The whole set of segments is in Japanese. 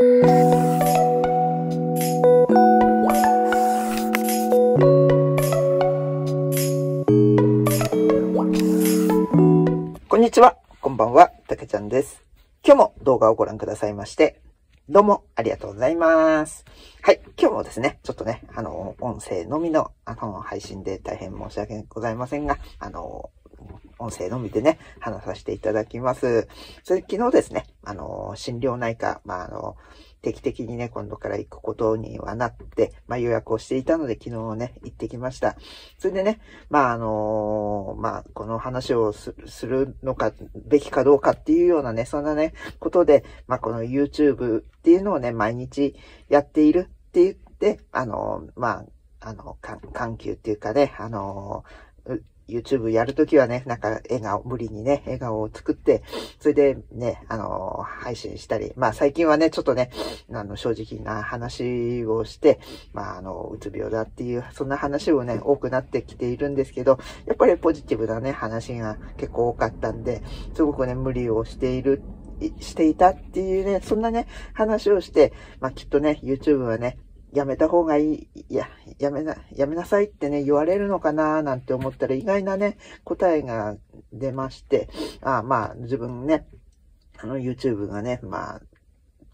こんにちは。こんばんは。たけちゃんです。今日も動画をご覧くださいまして、どうもありがとうございます。はい。今日もですね、ちょっとね、あの、音声のみの、あの、配信で大変申し訳ございませんが、あの、音声のみでね、話させていただきます。それ昨日ですね、あの、心療内科、まあ、あの、定期的にね、今度から行くことにはなって、まあ、予約をしていたので、昨日ね、行ってきました。それでね、まあ、あのまあ、この話をするのか、べきかどうかっていうようなね、そんなね、ことで、まあ、この YouTube っていうのをね、毎日やっているって言って、あのまあ、あの、緩急っていうかね、あの YouTube やるときはね、なんか笑顔、無理にね、笑顔を作って、それでね、あの配信したり、まあ最近はね、ちょっとね、あの、正直な話をして、まああの、うつ病だっていう、そんな話をね、多くなってきているんですけど、やっぱりポジティブなね、話が結構多かったんで、すごくね、無理をしている、していたっていうね、そんなね、話をして、まあきっとね、YouTube はね、やめた方がいい、いや、やめな、やめなさいってね、言われるのかななんて思ったら意外なね、答えが出まして、あまあ、自分ね、あの YouTube がね、まあ、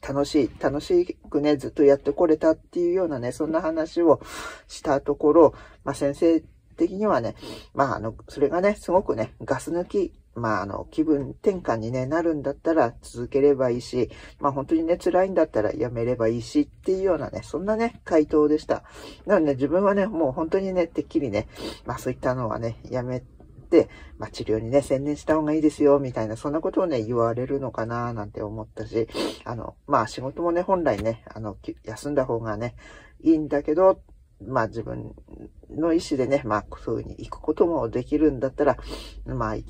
楽しい、楽しくね、ずっとやってこれたっていうようなね、そんな話をしたところ、まあ先生的にはね、まああの、それがね、すごくね、ガス抜き、まああの、気分転換に、ね、なるんだったら続ければいいし、まあ本当にね、辛いんだったらやめればいいしっていうようなね、そんなね、回答でした。なので自分はね、もう本当にね、てっきりね、まあそういったのはね、やめて、まあ治療にね、専念した方がいいですよ、みたいな、そんなことをね、言われるのかな、なんて思ったし、あの、まあ仕事もね、本来ね、あの、休んだ方がね、いいんだけど、まあ自分の意思でね、まあそういう風に行くこともできるんだったら、まあ、いい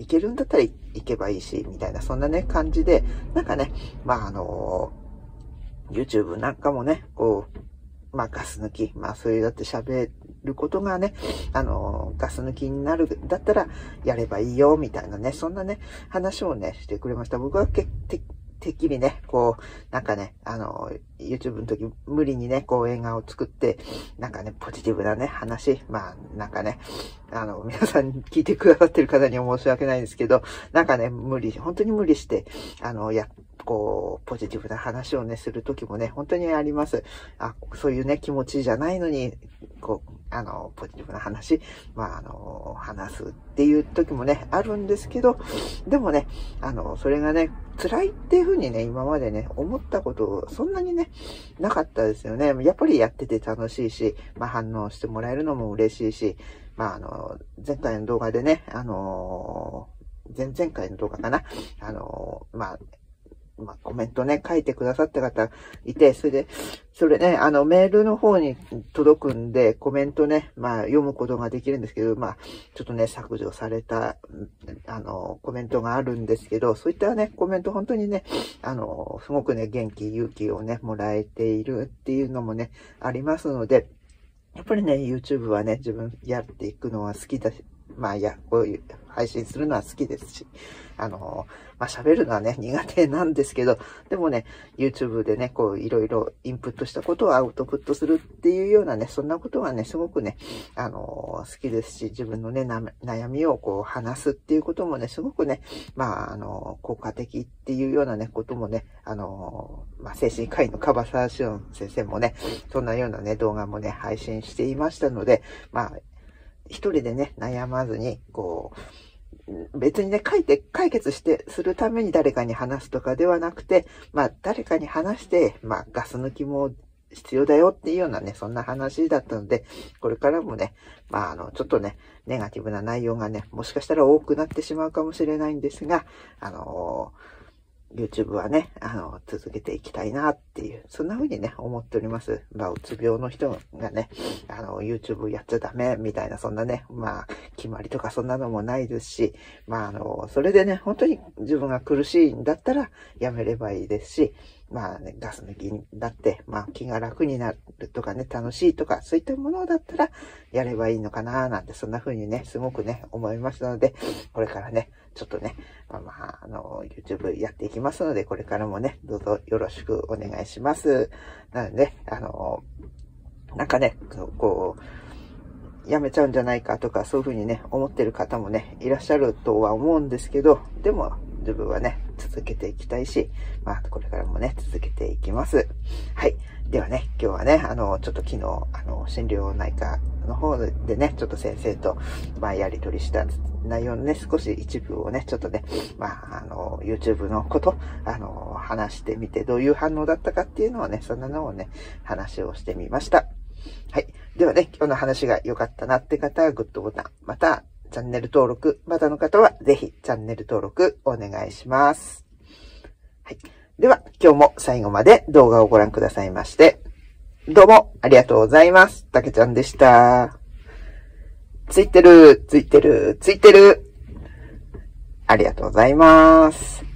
行けるんだったら行けばいいし、みたいな、そんなね、感じで、なんかね、まああの YouTube なんかもね、こう、まあガス抜き、まあそういうだって喋ることがね、あのガス抜きになる、だったらやればいいよ、みたいなね、そんなね、話をね、してくれました。僕はけてっきりね、こう、なんかね、あの、YouTube の時無理にね、こう映画を作って、なんかね、ポジティブなね、話、まあ、なんかね、あの、皆さん聞いてくださってる方には申し訳ないんですけど、なんかね、無理、本当に無理して、あの、や、こう、ポジティブな話をね、する時もね、本当にあります。あ、そういうね、気持ちじゃないのに、こう、あの、ポジティブな話、まあ、あの、話すっていう時もね、あるんですけど、でもね、あの、それがね、辛いっていうふうにね、今までね、思ったこと、そんなにね、なかったですよね。やっぱりやってて楽しいし、まあ、反応してもらえるのも嬉しいし、まあ、あの、前回の動画でね、あの前々回の動画かな、あのまあ、まあ、コメントね、書いてくださった方いて、それで、それね、あの、メールの方に届くんで、コメントね、まあ、読むことができるんですけど、まあ、ちょっとね、削除された、あの、コメントがあるんですけど、そういったね、コメント本当にね、あの、すごくね、元気、勇気をね、もらえているっていうのもね、ありますので、やっぱりね、YouTube はね、自分やっていくのは好きだし、まあ、いや、こういう配信するのは好きですし、あの、まあ、喋るのはね、苦手なんですけど、でもね、YouTube でね、こう、いろいろインプットしたことをアウトプットするっていうようなね、そんなことがね、すごくね、あの、好きですし、自分のね、悩みをこう、話すっていうこともね、すごくね、まあ、あの、効果的っていうようなね、こともね、あの、まあ、精神科医の樺沢志音先生もね、そんなようなね、動画もね、配信していましたので、まあ、一人でね、悩まずに、こう、別にね、書いて解決して、するために誰かに話すとかではなくて、まあ、誰かに話して、まあ、ガス抜きも必要だよっていうようなね、そんな話だったので、これからもね、まあ、あの、ちょっとね、ネガティブな内容がね、もしかしたら多くなってしまうかもしれないんですが、あの YouTube はね、あの、続けていきたいなっていう、そんな風にね、思っております。まあ、うつ病の人がね、あの、YouTube やっちゃダメみたいな、そんなね、まあ、決まりとかそんなのもないですし、まあ、あの、それでね、本当に自分が苦しいんだったらやめればいいですし、まあね、ガス抜きだって、まあ気が楽になるとかね、楽しいとか、そういったものだったらやればいいのかななんて、そんな風にね、すごくね、思いましたので、これからね、ちょっとね、まあまあ、あの、YouTube やっていきますので、これからもね、どうぞよろしくお願いします。なので、あの、なんかね、こう、やめちゃうんじゃないかとか、そういうふうにね、思ってる方もね、いらっしゃるとは思うんですけど、でも、自分はね、続けていきたいし、まあ、これからもね、続けていきます。はい。ではね、今日はね、あの、ちょっと昨日、あの、診療内科の方でね、ちょっと先生と、まあ、やり取りした内容のね、少し一部をね、ちょっとね、まあ、あの、YouTube のこと、あの、話してみて、どういう反応だったかっていうのをね、そんなのをね、話をしてみました。はい。ではね、今日の話が良かったなって方はグッドボタン、また、チャンネル登録、まだの方はぜひチャンネル登録お願いします。はい。では、今日も最後まで動画をご覧くださいまして、どうもありがとうございます。たけちゃんでした。ついてる、ついてる、ついてる。ありがとうございます。